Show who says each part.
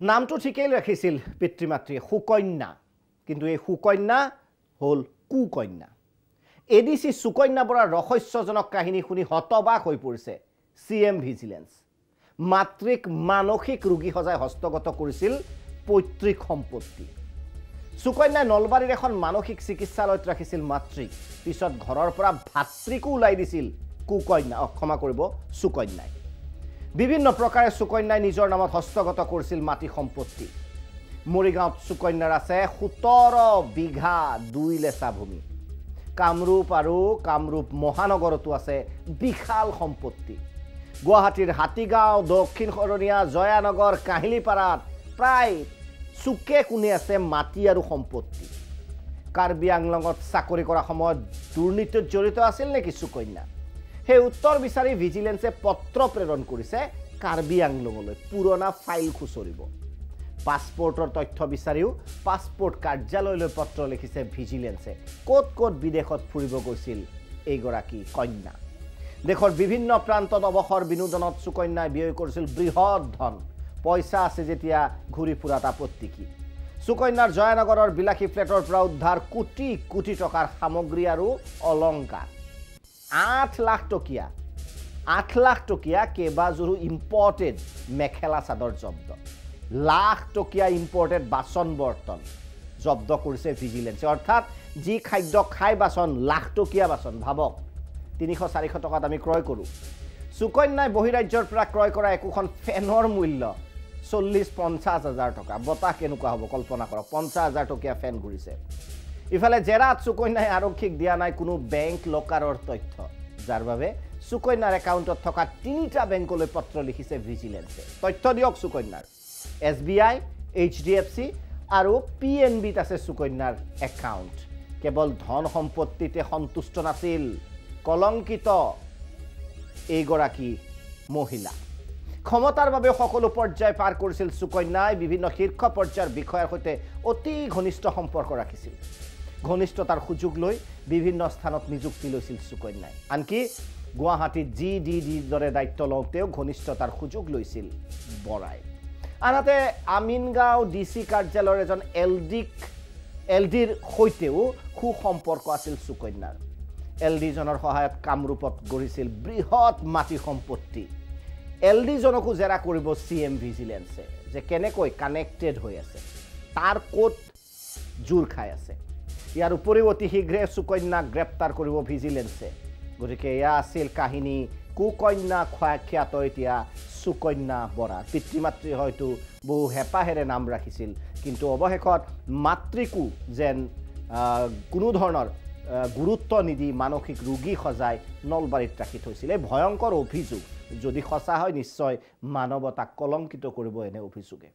Speaker 1: নামটো ঠিকেই ৰাখিছিল পিতৃ মাতৃয়ে সুকন্যা। কিন্তু এই সুকন্যা হ'ল কুকন্যা। এ ডি চি সুকন্যা বৰাৰ ৰহস্যজনক কাহিনী শুনি হতবাক হৈ পৰিছে চি এম ভিজিলেন্স। মাতৃক মানসিক ৰোগী সজাই হস্তগত কৰিছিল পৈতৃক সম্পত্তি। সুকন্যাই নলবাৰীৰ এখন মানসিক চিকিৎসালয়ত ৰাখিছিল মাতৃক। পিছত ঘৰৰ পৰা ভাতৃকো ওলাই দিছিল কুকন্যা। ক্ষমা কৰিব সুকন্যাই। বিভিন্ন প্ৰকাৰে সুকন্যাই নিজৰ নামত হস্তগত কৰিছিল মাটি সম্পত্তি। মৰিগাঁৱত সুকন্যাৰ আছে সোতৰ বিঘা দুই লেচা ভূমি। কামৰূপ আৰু কামৰূপ মহানগৰতো আছে বিশাল সম্পত্তি। গুৱাহাটীৰ হাতীগাঁও দক্ষিণ শৰণীয়া জয়ানগৰ কাহিলীপাৰাত প্ৰায় চুকে কোণে আছে মাটি আৰু সম্পত্তি। কাৰ্বি আংলঙত চাকৰি কৰা সময়ত দুৰ্নীতিত জড়িত আছিল নেকি সুকন্যা? সেই উত্তৰ বিচাৰি ভিজিলেন্সে পত্ৰ প্ৰেৰণ কৰিছে কাৰ্বি আংলঙলৈ পুৰণা ফাইল খুচৰিব। পাছপৰ্টৰ তথ্য বিচাৰিও পাছপৰ্ট কাৰ্যালয়লৈ পত্ৰ লিখিছে ভিজিলেন্সে। ক'ত ক'ত বিদেশত ফুৰিব গৈছিল এইগৰাকী কন্যা? দেশৰ বিভিন্ন প্ৰান্তত অৱসৰ বিনোদনত সুকন্যাই ব্যয় কৰিছিল বৃহৎ ধন। পইচা আছে যেতিয়া ঘূৰি ফুৰাত আপত্তি কি সুকন্যাৰ জয়ানগৰৰ বিলাসী ফ্লেটৰ পৰা উদ্ধাৰ কোটি কোটি টকাৰ সামগ্ৰী আৰু অলংকাৰ। আঠ লাখ টকীয়া আঠ লাখ টকীয়া কেইবাযোৰো ইম্পৰ্টেড মেখেলা চাদৰ জব্দ। লাখ টকীয়া ইম্পৰ্টেড বাচন বৰ্তন জব্দ কৰিছে ভিজিলেন্সে অৰ্থাৎ যি খাদ্য খাই বাচন লাখ টকীয়া বাচন ভাবক তিনিশ চাৰিশ টকাত আমি ক্ৰয় কৰোঁ। সুকন্যাই বহিৰাজ্যৰ পৰা ক্ৰয় কৰা একোখন ফেনৰ মূল্য চল্লিছ পঞ্চাছ হাজাৰ টকা। বতাহ কেনেকুৱা হ'ব? কল্পনা কৰক পঞ্চাছ হাজাৰ টকীয়া ফেন ঘূৰিছে। ইফালে জেৰাত সুকন্যাই আৰক্ষীক দিয়া নাই কোনো বেংক লকাৰৰ তথ্য। যাৰ বাবে সুকন্যাৰ একাউণ্টত থকা তিনিটা বেংকলৈ পত্ৰ লিখিছে ভিজিলেন্সে তথ্য দিয়ক সুকন্যাৰ। S B I H D F C আৰু পি এন বিত আছে সুকন্যাৰ একাউণ্ট কেৱল ধন সম্পত্তিতে সন্তুষ্ট নাছিল। কলংকিত এইগৰাকী মহিলা। ক্ষমতাৰ বাবে সকলো পৰ্যায় পাৰ কৰিছিল সুকন্যাই। বিভিন্ন শীৰ্ষ পৰ্যায়ৰ বিষয়াৰ সৈতে অতি ঘনিষ্ঠ সম্পৰ্ক ৰাখিছিল। ঘনিষ্ঠতাৰ সুযোগ লৈ বিভিন্ন স্থানত নিযুক্তি লৈছিল সুকন্যাই। আনকি গুৱাহাটীত জি ডি ডিৰ দৰে দায়িত্ব লওঁতেও ঘনিষ্ঠতাৰ সুযোগ লৈছিল বৰাই। আনহাতে আমিনগাঁও ডি চি কাৰ্যালয়ৰ এজন এল ডিক এল ডিৰ সৈতেও সুসম্পৰ্ক আছিল সুকন্যাৰ। এল ডিজনৰ সহায়ত কামৰূপত গঢ়িছিল বৃহৎ মাটি সম্পত্তি। এল ডিজনকো জেৰা কৰিব চি এম ভিজিলেন্সে যে কেনেকৈ কানেক্টেড হৈ আছে তাৰ ক'ত জোৰ খাই আছে। ইয়াৰ উপৰিও অতি শীঘ্ৰে সুকন্যাক গ্ৰেপ্তাৰ কৰিব ভিজিলেন্সে। গতিকে এয়া আছিল কাহিনী কুকন্যা খ্যাত এতিয়া সুকন্যা বৰা। পিতৃ মাতৃ হয়তো বহু হেঁপাহেৰে নাম ৰাখিছিল কিন্তু অৱশেষত মাতৃকো যেন কোনো ধৰণৰ গুৰুত্ব নিদি মানসিক ৰোগী সজাই নলবাৰীত ৰাখি থৈছিল। এই ভয়ংকৰ অভিযোগ যদি সঁচা হয় নিশ্চয় মানৱতাক কলংকিত কৰিব এনে অভিযোগে।